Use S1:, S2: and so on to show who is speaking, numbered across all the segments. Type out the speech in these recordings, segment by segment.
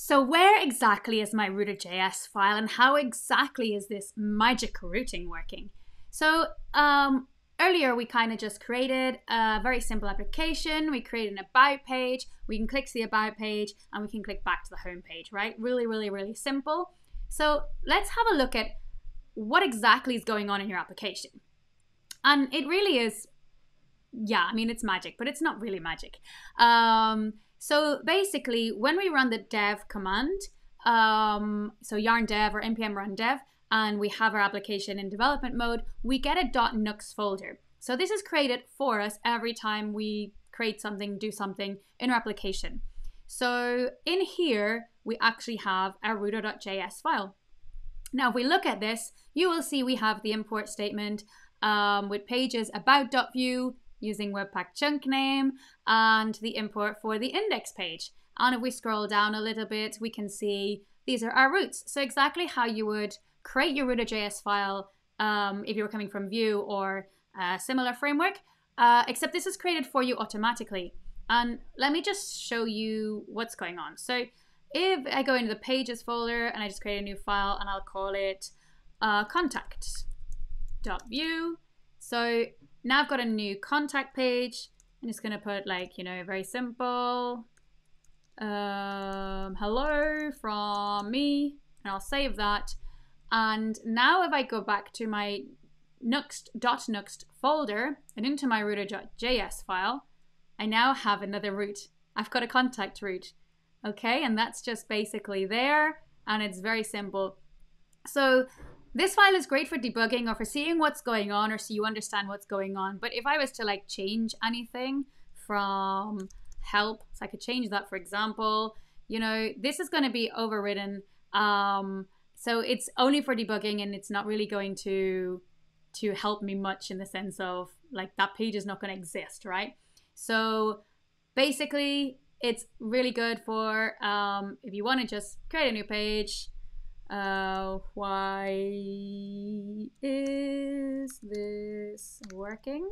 S1: So where exactly is my router.js file and how exactly is this magic routing working? So um, earlier we kind of just created a very simple application. We created an about page. We can click to the about page and we can click back to the home page, right? Really, really, really simple. So let's have a look at what exactly is going on in your application. And it really is, yeah, I mean, it's magic, but it's not really magic. Um, so basically, when we run the dev command, um, so yarn dev or npm run dev, and we have our application in development mode, we get a .nuxt folder. So this is created for us every time we create something, do something in our application. So in here, we actually have our router.js file. Now, if we look at this, you will see we have the import statement um, with pages about.vue, using Webpack chunk name and the import for the index page. And if we scroll down a little bit, we can see these are our routes. So exactly how you would create your router.js file um, if you were coming from Vue or a similar framework, uh, except this is created for you automatically. And let me just show you what's going on. So if I go into the pages folder and I just create a new file and I'll call it uh, contact.vue. So now I've got a new contact page. I'm just going to put like, you know, very simple. Um, hello from me. And I'll save that. And now if I go back to my nuxt.nuxt folder and into my router.js file, I now have another route. I've got a contact route. Okay, and that's just basically there. And it's very simple. So this file is great for debugging or for seeing what's going on or so you understand what's going on. But if I was to like change anything from help, so I could change that, for example, you know, this is going to be overridden. Um, so it's only for debugging and it's not really going to to help me much in the sense of like that page is not going to exist, right? So basically, it's really good for um, if you want to just create a new page, uh, why is this working?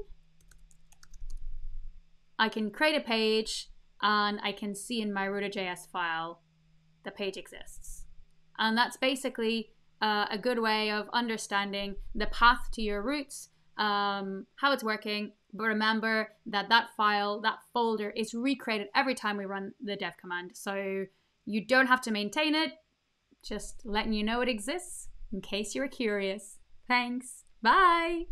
S1: I can create a page and I can see in my router.js file the page exists. And that's basically uh, a good way of understanding the path to your routes, um, how it's working. But remember that that file, that folder is recreated every time we run the dev command. So you don't have to maintain it. Just letting you know it exists in case you're curious. Thanks. Bye.